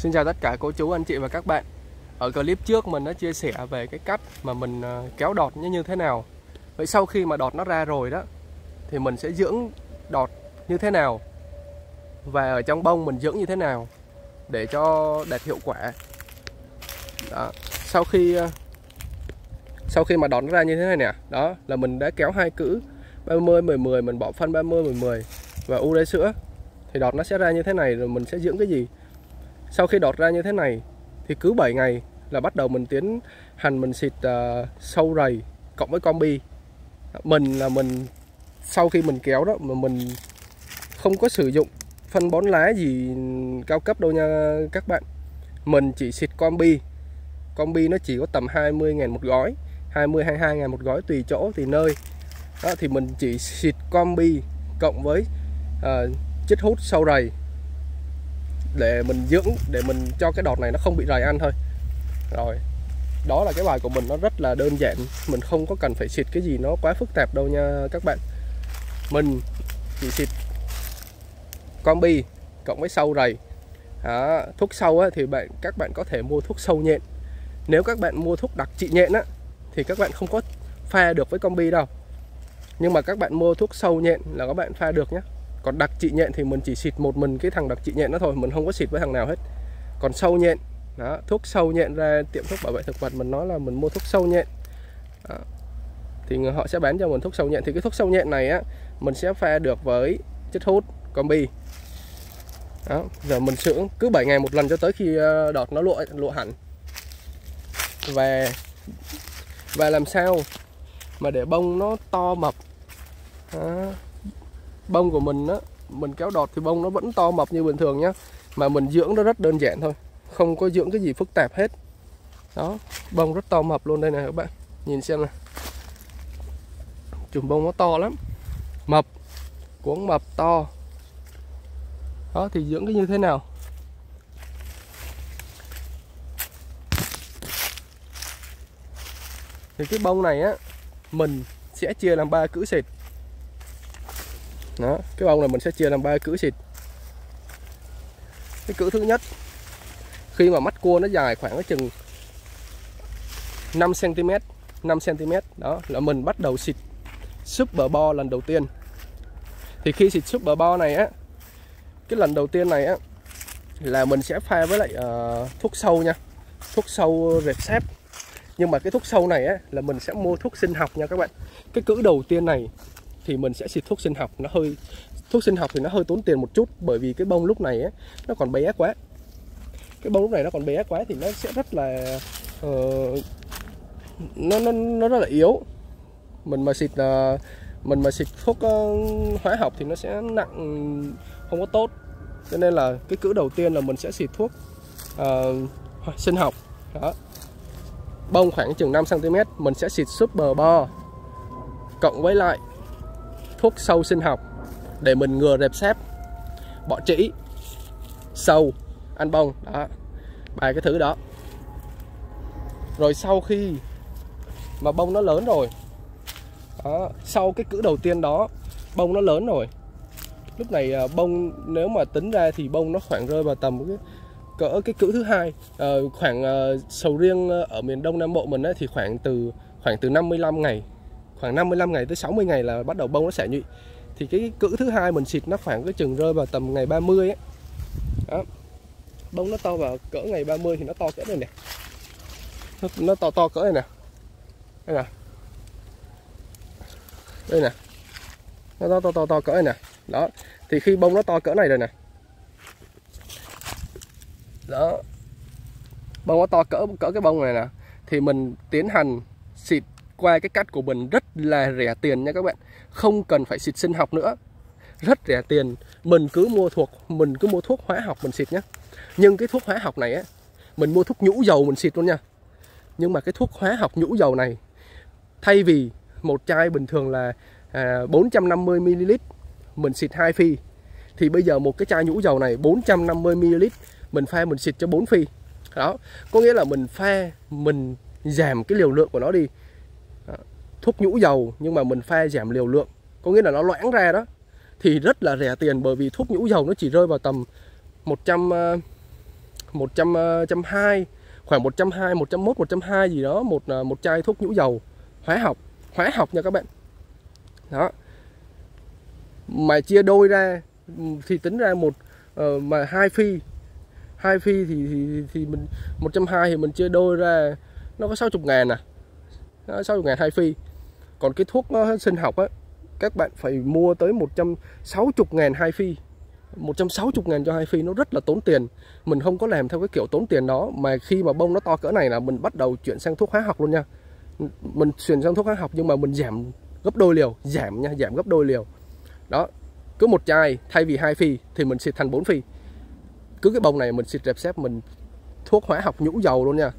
Xin chào tất cả cô chú, anh chị và các bạn. Ở clip trước mình đã chia sẻ về cái cách mà mình ờ, kéo đọt như như thế nào. Vậy sau khi mà đọt nó ra rồi đó, Thì mình sẽ dưỡng đọt như thế nào Và ở trong bông mình dưỡng như thế nào Để cho đạt hiệu quả. Đó. Sau khi ờ, sau khi mà đọt nó ra như thế này nè, Đó, là mình đã kéo hai cữ 30 10 10 mình bỏ phân 30 10 10 Và u đế sữa, Thì đọt nó sẽ ra như thế này, rồi mình sẽ dưỡng cái gì? Sau khi đọt ra như thế này thì cứ 7 ngày là bắt đầu mình tiến hành mình xịt uh, sâu rầy cộng với combi. Mình là mình sau khi mình kéo đó mà mình không có sử dụng phân bón lá gì cao cấp đâu nha các bạn. Mình chỉ xịt combi. Combi nó chỉ có tầm 20 ngàn một gói 20 22 ngàn một gói tùy chỗ tùy nơi. Đó thì mình chỉ xịt combi cộng với uh, chích hút sâu rầy để mình dưỡng để mình cho cái đọt này nó không bị rầy ăn thôi. Rồi đó là cái bài của mình nó rất là đơn giản. Mình không có cần phải xịt cái gì nó quá phức tạp đâu nha các bạn. Mình chỉ xịt combi cộng với sâu rầy. Đó, thuốc sâu á, thì bạn các bạn có thể mua thuốc sâu nhện. Nếu các bạn mua thuốc đặc trị nhện á, thì các bạn không có pha được với combi đâu. Nhưng mà các bạn mua thuốc sâu nhện là các bạn pha được nhé còn đặc trị nhện thì mình chỉ xịt một mình cái thằng đặc trị nhện đó thôi mình không có xịt với thằng nào hết. Còn sâu nhện đó, thuốc sâu nhện ra tiệm thuốc bảo vệ thực vật mình nói là mình mua thuốc sâu nhện. Đó. thì họ sẽ bán cho mình thuốc sâu nhện. Thì cái thuốc sâu nhện này á mình sẽ pha được với chất hút combi. Đó giờ mình sưỡng cứ 7 ngày một lần cho tới khi ờ, đọt nó lụa lụa hẳn. Và và làm sao mà để bông nó to mập? Đó bông của mình á, mình kéo đọt thì bông nó vẫn to mập như bình thường nhá. Mà mình dưỡng nó rất đơn giản thôi, không có dưỡng cái gì phức tạp hết. Đó, bông rất to mập luôn đây này các bạn, nhìn xem này chùm bông nó to lắm, mập, cuống mập to. Đó, thì dưỡng cái như thế nào? Thì cái bông này á, mình sẽ chia làm ba cữ xịt đó cái bông này mình sẽ chia làm ba cữ xịt. Cái cữ thứ nhất khi mà mắt cua nó dài khoảng cái chừng 5 cm 5 cm đó là mình bắt đầu xịt super bo lần đầu tiên. Thì khi xịt super bo này á cái lần đầu tiên này á là mình sẽ pha với lại uh, thuốc sâu nha thuốc sâu rệt sáp nhưng mà cái thuốc sâu này á là mình sẽ mua thuốc sinh học nha các bạn. Cái cữ đầu tiên này thì mình sẽ xịt thuốc sinh học. Nó hơi thuốc sinh học thì nó hơi tốn tiền một chút bởi vì cái bông lúc này ấy, nó còn bé quá. Cái bông lúc này nó còn bé quá thì nó sẽ rất là uh, nó nó nó rất là yếu. Mình mà xịt uh, mình mà xịt thuốc uh, hóa học thì nó sẽ nặng không có tốt. Cho nên là cái cữ đầu tiên là mình sẽ xịt thuốc uh, sinh học. Đó. Bông khoảng chừng 5 cm mình sẽ xịt super bo cộng với lại thuốc sâu sinh học để mình ngừa rệp sáp bọ trĩ sâu ăn bông đó. Bài cái thứ đó. Rồi sau khi mà bông nó lớn rồi đó, sau cái cữ đầu tiên đó bông nó lớn rồi lúc này à, bông nếu mà tính ra thì bông nó khoảng rơi vào tầm cái cỡ cái cữ thứ hai. À, khoảng à, sầu riêng à, ở miền đông nam bộ mình ấy, thì khoảng từ khoảng từ 55 ngày khoảng 55 ngày tới 60 ngày là bắt đầu bông nó sẽ nhụy. Thì cái cữ thứ hai mình xịt nó khoảng cái chừng rơi vào tầm ngày 30 ấy. Đó. bông nó to vào cỡ ngày 30 thì nó to cỡ này nè. Nó, nó to to cỡ này nè. Đây nè. Đây nè. Nó to to to to cỡ này nè. Đó. Thì khi bông nó to cỡ này rồi nè. Đó. Bông nó to cỡ cỡ cái bông này nè. Thì mình tiến hành xịt qua cái cách của mình rất là rẻ tiền nha các bạn. Không cần phải xịt sinh học nữa. Rất rẻ tiền. Mình cứ mua thuộc mình cứ mua thuốc hóa học mình xịt nhé nhưng cái thuốc hóa học này á mình mua thuốc nhũ dầu mình xịt luôn nha. Nhưng mà cái thuốc hóa học nhũ dầu này thay vì một chai bình thường là à, 450 ml mình xịt hai phi thì bây giờ một cái chai nhũ dầu này 450 ml mình pha mình xịt cho 4 phi. Đó có nghĩa là mình pha mình giảm cái liều lượng của nó đi. Ờ, thuốc nhũ dầu nhưng mà mình pha giảm liều lượng. Có nghĩa là nó loãng ra đó. Thì rất là rẻ tiền bởi vì thuốc nhũ dầu nó chỉ rơi vào tầm 100 100 120 khoảng 120 101 120 gì đó một ờ, một chai thuốc nhũ dầu hóa học. Hóa học nha các bạn. Đó. Mà chia đôi ra ừ, thì tính ra một uh, mà hai phi. Hai phi thì thì, thì mình 120 thì mình chia đôi ra nó có 60 ngàn à. 60 ngàn hai phi. Còn cái thuốc ờ, sinh học á, các bạn phải mua tới 160 ngàn hai phi. 160 ngàn cho hai phi nó rất là tốn tiền. Mình không có làm theo cái kiểu tốn tiền đó, mà khi mà bông nó to cỡ này là mình bắt đầu chuyển sang thuốc hóa học luôn nha. Mình chuyển sang thuốc hóa học nhưng mà mình giảm gấp đôi liều, giảm nha, giảm gấp đôi liều. Đó, cứ một chai thay vì hai phi thì mình xịt thành 4 phi. Cứ cái bông này mình xịt rẹp xếp mình thuốc hóa học nhũ dầu luôn nha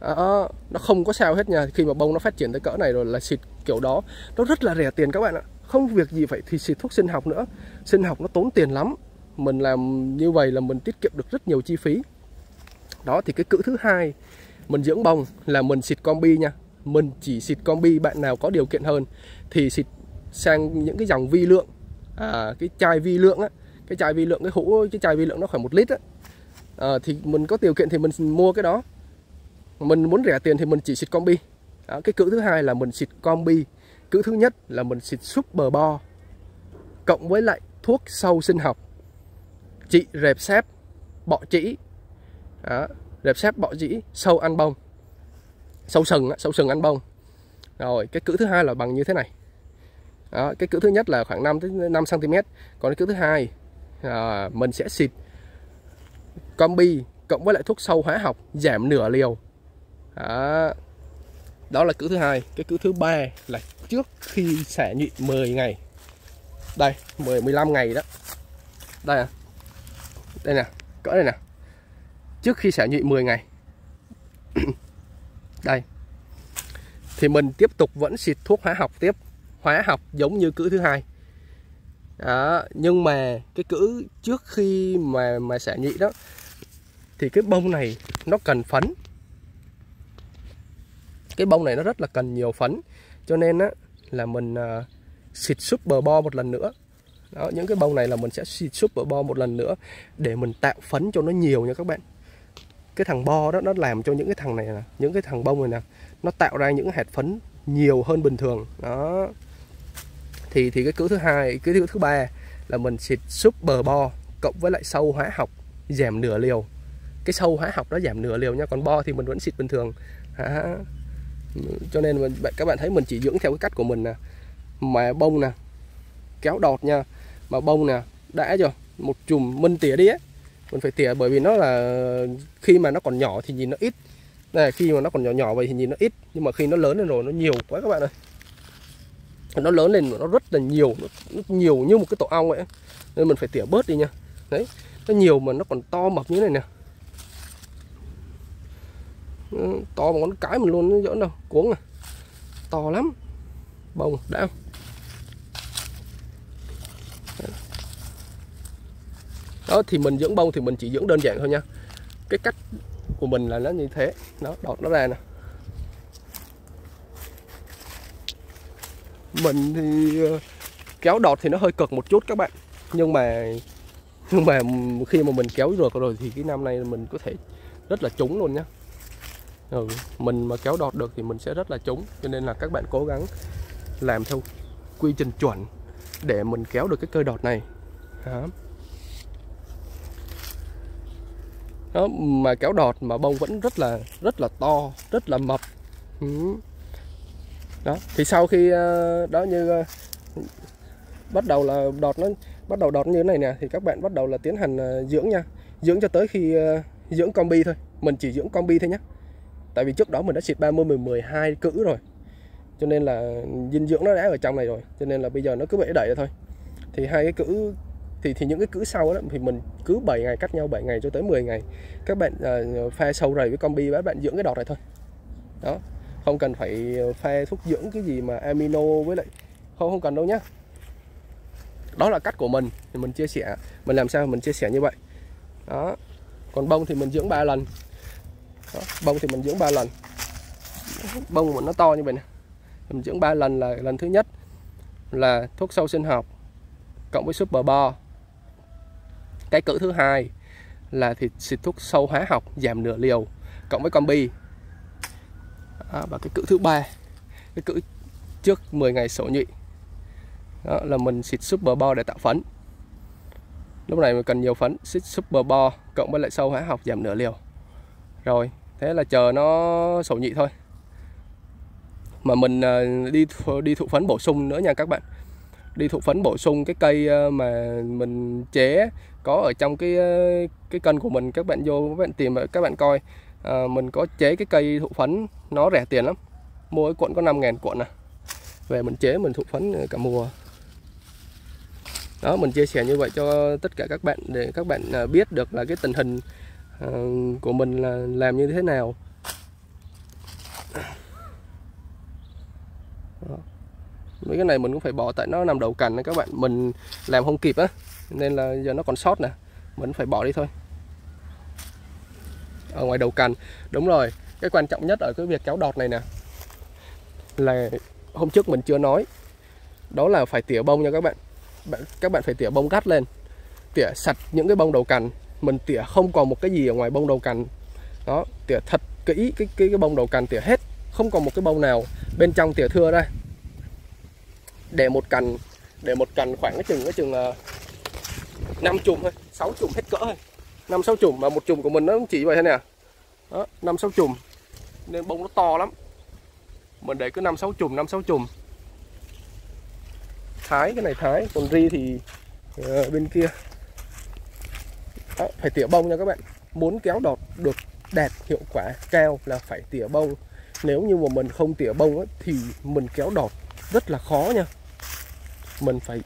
đó, nó không có sao hết nha. Khi mà bông nó phát triển tới cỡ này rồi là xịt kiểu đó nó rất là rẻ tiền các bạn ạ. Không việc gì phải thì xịt thuốc sinh học nữa. Sinh học nó tốn tiền lắm. Mình làm như vậy là mình tiết kiệm được rất nhiều chi phí. Đó thì cái cữ thứ hai mình dưỡng bông là mình xịt combi nha. Mình chỉ xịt combi bạn nào có điều kiện hơn thì xịt sang những cái dòng vi lượng. À, cái chai vi lượng á cái chai vi lượng cái hũ cái chai vi lượng nó khoảng một lít á. À, thì mình có điều kiện thì mình mua cái đó mình muốn rẻ tiền thì mình chỉ xịt combi. Đó, cái cữ thứ hai là mình xịt combi. Cữ thứ nhất là mình xịt super bo cộng với lại thuốc sâu sinh học. Trị rệp xếp bọ chỉ. Đó, rệp xếp bọ chỉ sâu ăn bông. Sâu sừng sâu sừng ăn bông. Rồi cái cữ thứ hai là bằng như thế này. Đó, cái cữ thứ nhất là khoảng 5 tới 5 cm còn cái cữ thứ hai à, mình sẽ xịt combi cộng với lại thuốc sâu hóa học giảm nửa liều đó, đó là cữ thứ hai. Cái cữ thứ ba là trước khi xả nhụy 10 ngày. Đây 10 15 ngày đó. Đây à. Đây nè cỡ này nè. Trước khi xả nhụy 10 ngày. Đây. Thì mình tiếp tục vẫn xịt thuốc hóa học tiếp. Hóa học giống như cữ thứ hai. Đó, nhưng mà cái cữ trước khi mà mà xả nhụy đó thì cái bông này nó cần phấn cái bông này nó rất là cần nhiều phấn. Cho nên á là mình à, xịt super bo một lần nữa. Đó, những cái bông này là mình sẽ xịt super bo một lần nữa để mình tạo phấn cho nó nhiều nha các bạn. Cái thằng bo đó nó làm cho những cái thằng này nè những cái thằng bông này nè nó tạo ra những hạt phấn nhiều hơn bình thường. Đó. Thì thì cái cữ thứ hai cái cữ thứ ba là mình xịt super bo cộng với lại sâu hóa học giảm nửa liều. Cái sâu hóa học nó giảm nửa liều nha còn bo thì mình vẫn xịt bình thường. À, cho nên mình, các bạn thấy mình chỉ dưỡng theo cái cách của mình nè. Mà bông nè kéo đọt nha. Mà bông nè đã chưa? Một chùm minh tỉa đi ấy, mình phải tỉa bởi vì nó là khi mà nó còn nhỏ thì nhìn nó ít. Này khi mà nó còn nhỏ nhỏ vậy thì nhìn nó ít. Nhưng mà khi nó lớn lên rồi nó nhiều quá các bạn ơi. Nó lớn lên nó rất là nhiều nó nhiều như một cái tổ ong vậy nên mình phải tỉa bớt đi nha. Đấy nó nhiều mà nó còn to mập như thế này nè to bằng con cái mình luôn, nó giỡn đâu, cuống à. To lắm. Bông, đã không? Đó, thì mình dưỡng bông thì mình chỉ dưỡng đơn giản thôi nha. Cái cách của mình là nó như thế. Nó đọt nó ra nè. Mình thì ờ, kéo đọt thì nó hơi cực một chút các bạn. Nhưng mà nhưng mà khi mà mình kéo được rồi thì cái năm nay mình có thể rất là trúng luôn nhá ừ, mình mà kéo đọt được thì mình sẽ rất là trúng cho nên là các bạn cố gắng làm theo quy trình chuẩn để mình kéo được cái cây đọt này. Đó. đó mà kéo đọt mà bông vẫn rất là rất là to rất là mập. Ừ. đó thì sau khi ờ, đó như ờ, bắt đầu là đọt nó bắt đầu đọt như thế này nè thì các bạn bắt đầu là tiến hành ờ, dưỡng nha. Dưỡng cho tới khi dưỡng combi thôi. Mình chỉ dưỡng combi thôi nhé tại vì trước đó mình đã xịt 30 10 12 cữ rồi. Cho nên là dinh dưỡng nó đã ở trong này rồi. Cho nên là bây giờ nó cứ bể đẩy thôi. Thì hai cái cữ thì thì những cái cữ sau đó thì mình cứ 7 ngày cách nhau 7 ngày cho tới 10 ngày. Các bạn uh, pha sâu rầy với combi các bạn dưỡng cái đọt này thôi. Đó. Không cần phải ờ, pha thuốc dưỡng cái gì mà amino với lại không không cần đâu nhá. Đó là cách của mình thì mình chia sẻ. Mình làm sao mình chia sẻ như vậy. Đó. Còn bông thì mình dưỡng 3 lần đó, bông thì mình dưỡng 3 lần. Bông mà nó to như vậy nè. Mình dưỡng 3 lần là lần thứ nhất là thuốc sâu sinh học cộng với super bo. Cái cử thứ hai là thịt xịt thuốc sâu hóa học giảm nửa liều cộng với combi. Đó, và cái cữ thứ ba cái cữ trước 10 ngày sổ nhụy. Đó là mình xịt super bo để tạo phấn. Lúc này mình cần nhiều phấn xịt super bo cộng với lại sâu hóa học giảm nửa liều. Rồi thế là chờ nó sổ nhị thôi. Mà mình à, đi đi thụ phấn bổ sung nữa nha các bạn. Đi thụ phấn bổ sung cái cây à, mà mình chế có ở trong cái à, cái cân của mình. Các bạn vô các bạn tìm các bạn coi. À, mình có chế cái cây thụ phấn nó rẻ tiền lắm. Mua cái cuộn có 5 ngàn cuộn à. Về mình chế mình thụ phấn cả mùa. Đó mình chia sẻ như vậy cho tất cả các bạn để các bạn biết được là cái tình hình Ờ, của mình là làm như thế nào? Đó. mấy cái này mình cũng phải bỏ tại nó nằm đầu cành các bạn. Mình làm không kịp á, nên là giờ nó còn sót nè. Mình phải bỏ đi thôi. Ở ngoài đầu cành. Đúng rồi, cái quan trọng nhất ở cái việc kéo đọt này nè, là hôm trước mình chưa nói. Đó là phải tỉa bông nha các bạn. Các bạn phải tỉa bông gắt lên. Tỉa sạch những cái bông đầu cành mình tỉa không còn một cái gì ở ngoài bông đầu cành. Đó tỉa thật kỹ cái cái cái bông đầu cành tỉa hết. Không còn một cái bông nào bên trong tỉa thưa đây để một cành để một cành khoảng cái chừng cái chừng uh, năm chùm thôi sáu chùm hết cỡ thôi. Năm sáu chùm mà một chùm của mình nó chỉ vậy thôi nè. Đó năm sáu chùm. Nên bông nó to lắm. Mình để cứ năm sáu chùm năm sáu chùm. Thái cái này thái. Còn ri thì uh, bên kia. Đấy, phải tỉa bông nha các bạn. Muốn kéo đọt được đạt hiệu quả cao là phải tỉa bông. Nếu như mà mình không tỉa bông ấy, thì mình kéo đọt rất là khó nha. Mình phải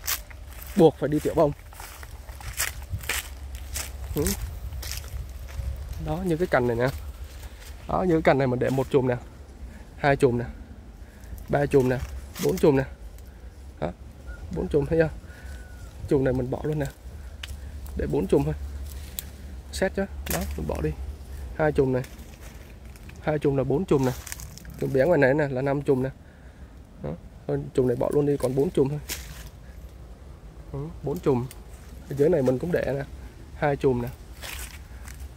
buộc phải đi tỉa bông. Ừ. Đó như cái cành này nè. Đó như cái cành này mình để một chùm nè. Hai chùm nè. Ba chùm nè. Bốn chùm nè. Đó bốn chùm thấy chưa? Chùm này mình bỏ luôn nè. Để bốn chùm thôi xét chứ. Đó, mình bỏ đi. Hai chùm này. Hai chùm là bốn chùm này. chùm bé ngoài này nè, là năm chùm nè. Đó. chùm này bỏ luôn đi, còn bốn chùm thôi. Bốn chùm. Ở dưới này mình cũng để nè. Hai chùm nè.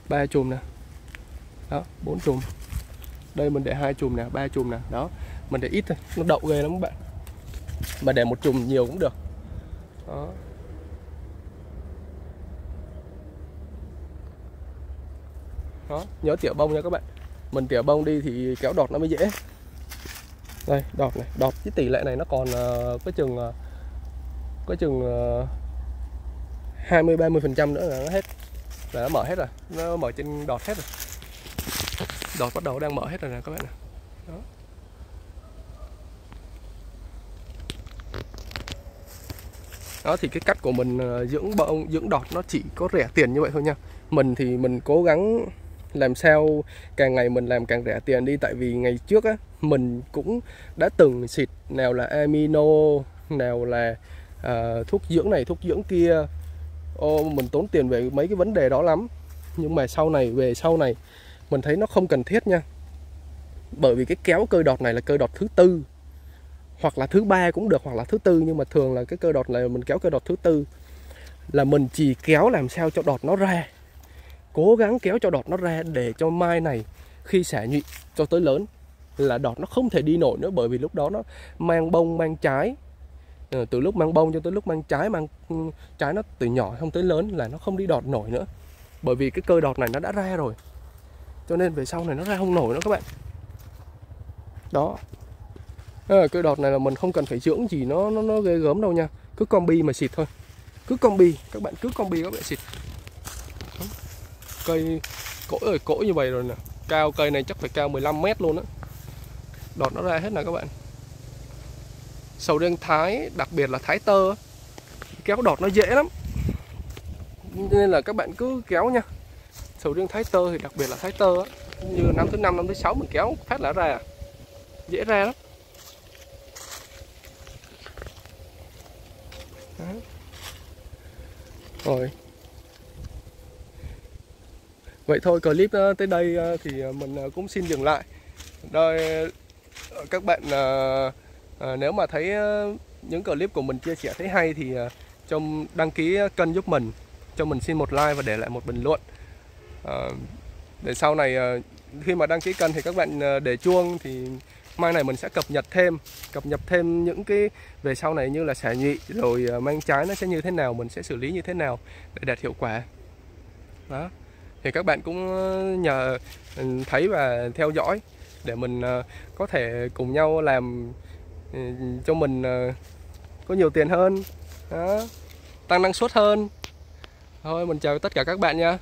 Ba chùm nè. Đó, bốn chùm. Đây mình để hai chùm nè, ba chùm nè. Đó, mình để ít thôi. Nó đậu ghê lắm các bạn. Mà để một chùm nhiều cũng được. Đó. Đó nhớ tỉa bông nha các bạn. Mình tỉa bông đi thì kéo đọt nó mới dễ. Đây đọt này đọt cái tỷ lệ này nó còn uh, có chừng uh, có chừng uh, 20 30 phần trăm nữa là nó hết là nó mở hết rồi nó mở trên đọt hết rồi. Đọt bắt đầu đang mở hết rồi nè các bạn nè. Đó. Đó thì cái cách của mình ờ, dưỡng bông dưỡng đọt nó chỉ có rẻ tiền như vậy thôi nha. Mình thì mình cố gắng làm sao càng ngày mình làm càng rẻ tiền đi tại vì ngày trước á mình cũng đã từng xịt nào là amino nào là uh, thuốc dưỡng này thuốc dưỡng kia. Ô mình tốn tiền về mấy cái vấn đề đó lắm. Nhưng mà sau này về sau này mình thấy nó không cần thiết nha. Bởi vì cái kéo cơ đọt này là cơ đọt thứ tư. Hoặc là thứ ba cũng được hoặc là thứ tư nhưng mà thường là cái cơ đọt này mình kéo cơ đọt thứ tư. Là mình chỉ kéo làm sao cho đọt nó ra cố gắng kéo cho đọt nó ra để cho mai này khi xả nhụy cho tới lớn là đọt nó không thể đi nổi nữa bởi vì lúc đó nó mang bông mang trái. Ờ, từ lúc mang bông cho tới lúc mang trái mang ừ, trái nó từ nhỏ không tới lớn là nó không đi đọt nổi nữa bởi vì cái cơ đọt này nó đã ra rồi. Cho nên về sau này nó ra không nổi nữa các bạn. Đó. À, cơ đọt này là mình không cần phải dưỡng gì nó nó nó ghê gớm đâu nha. Cứ combi mà xịt thôi. Cứ combi các bạn cứ combi các bạn xịt cây cỗi rồi cỗi như vậy rồi nè. Cao cây này chắc phải cao 15 mét luôn á. Đọt nó ra hết nè các bạn. Sầu riêng thái, đặc biệt là thái tơ kéo đọt nó dễ lắm. Nên là các bạn cứ kéo nha. Sầu riêng thái tơ thì đặc biệt là thái tơ á. Như năm thứ năm năm thứ sáu mình kéo phát là ra à. dễ ra lắm. Đó. rồi. Vậy thôi, clip ờ, tới đây ờ, thì ờ, mình cũng xin dừng lại. Rồi các bạn nếu mà thấy những clip của mình chia sẻ thấy hay thì cho đăng ký kênh giúp mình. Cho mình xin một like và để lại một bình luận. Để sau này khi mà đăng ký kênh thì các bạn để chuông thì mai này mình sẽ cập nhật thêm, cập nhật thêm những cái về sau này như là xả nhị, rồi mang trái nó sẽ như thế nào, mình sẽ xử lý như thế nào để đạt hiệu quả. Đó thì các bạn cũng ờ, nhờ ừ, thấy và theo dõi để mình ờ, có thể cùng nhau làm ừ, cho mình ờ, có nhiều tiền hơn. Đó, tăng năng suất hơn. Thôi, mình chào tất cả các bạn nha.